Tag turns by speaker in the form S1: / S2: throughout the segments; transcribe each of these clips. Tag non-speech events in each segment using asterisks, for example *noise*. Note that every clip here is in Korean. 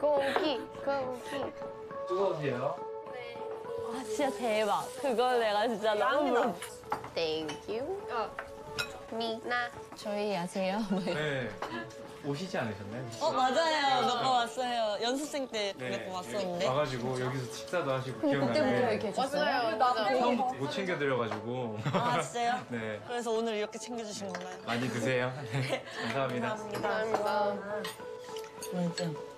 S1: 고기, 고기.
S2: 뜨거우세요?
S3: 아 진짜 대박. 그걸 내가 진짜 너무 부럽.
S1: Thank you. 미나.
S3: 저희 아세요? *laughs*
S2: 네. 오시지 않으셨나요?
S4: 어 맞아요. 몇 번 왔어요. 연습생 때몇
S2: 네.
S4: 번 왔었는데.
S2: 와가지고 여기서 식사도 하시고
S3: 그때부터
S2: 기억나는데
S3: 이렇게 해줬어요?
S1: 맞아요. 맞아요.
S2: 처음부터 못 챙겨드려가지고
S4: 아 진짜요? *laughs*
S2: 네
S4: 그래서 오늘 이렇게 챙겨주신 건가요?
S2: 많이 드세요. 네. *laughs* 감사합니다.
S1: 감사합니다.
S3: 맞아.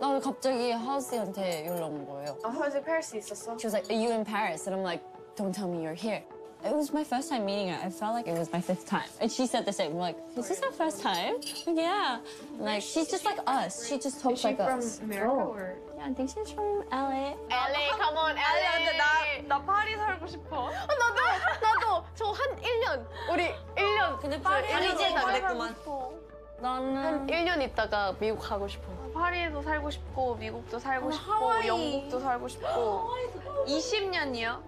S3: 나 갑자기 하우스한테 연락 온 거예요.
S1: 아, 허즈 페리스 있었어?
S3: She was like, "Are you in Paris?" And I'm like, "Don't tell me you're here." It was my first time meeting her. I felt like it was my fifth time. And she said the same. I'm like, "Is this our first time?" Like, *laughs* yeah. And, like she's just like us. She just talks like us.
S1: America or?
S3: Yeah, I think she's from LA.
S1: LA, come on, LA.
S5: 근데 나, 나 파리 살고 싶어.
S1: 어, 나도, 나도. 저 한 1년. 우리 1년.
S4: 근데
S1: 파리
S4: 파리지
S1: 살고
S4: 그랬구만.
S3: 나는
S1: 한 1년 있다가 미국 가고 싶어.
S5: 파리에도 살고 싶고, 미국도 살고 싶고,
S4: 하와이.
S5: 영국도 살고 싶고. 20년이요?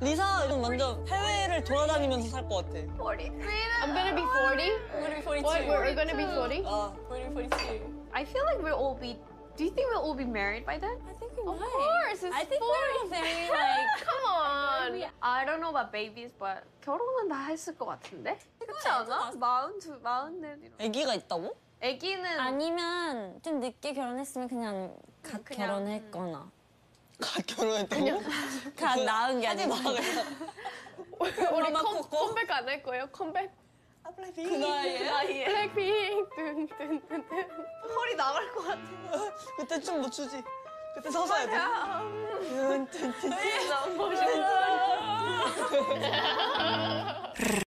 S4: 리사 이건 완전 해외를 돌아다니면서 살 것 같아.
S1: I'm gonna be 40.
S4: 우리 42.
S1: What? We're gonna be 40?
S4: 아, 우리 42.
S5: I feel like we'll all be. Do you think we'll all be married by then?
S3: I think we
S1: Of
S3: might.
S1: course, it's
S3: I think
S1: 40.
S3: we're very like.
S1: Come on.
S5: I don't know about babies, but 결혼은 다 했을 것 같은데? 그렇지 않아? 마흔 두, 마흔넷 이런.
S4: 아기가 있다고?
S5: 아기는
S3: 아니면 좀 늦게 결혼했으면 그냥 갓
S5: 그냥,
S3: 결혼했거나
S4: 가 결혼했다고? *laughs*
S3: 갓 낳은 게. 아니고.
S1: 우리 컴,
S4: 코
S1: 컴백 안 할 거예요? 컴백?
S4: 그 나이에?
S1: 블랙핑. 뚠뚠뚠.
S5: 허리 나갈 것 같아. *laughs*
S4: 그때 춤 못 추지. 그때 서서 해야 돼.
S5: 너무 멋있어.